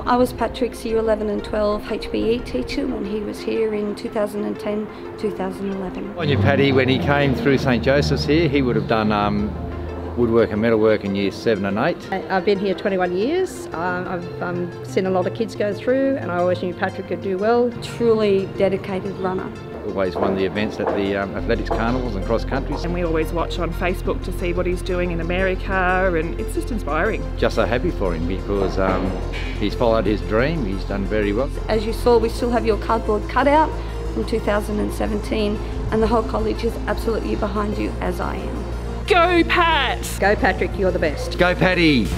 I was Patrick's year 11 and 12 HPE teacher when he was here in 2010 2011. On your Paddy, when he came through St Joseph's here, he would have done um, woodwork and metalwork in years 7 and 8. I've been here 21 years. Uh, I've um, seen a lot of kids go through, and I always knew Patrick could do well. Truly dedicated runner. Always won the events at the um, athletics carnivals and cross countries. And we always watch on Facebook to see what he's doing in America, and it's just inspiring. Just so happy for him because um, he's followed his dream. He's done very well. As you saw, we still have your cardboard cutout from 2017, and the whole college is absolutely behind you, as I am. Go, Pat! Go, Patrick, you're the best. Go, Paddy! Go,